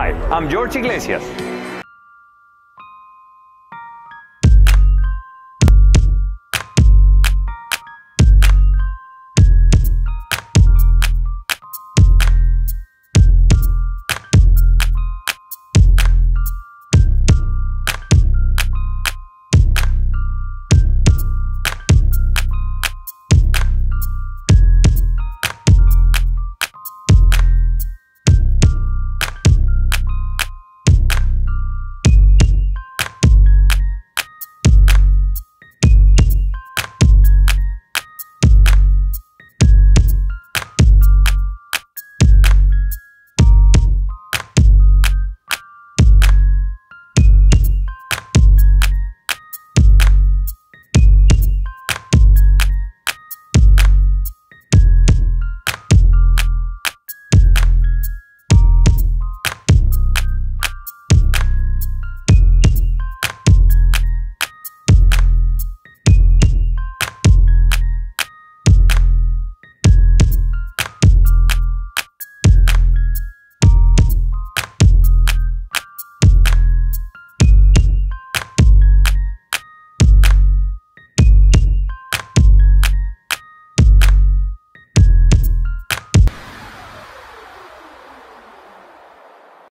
Hi, I'm George Iglesias.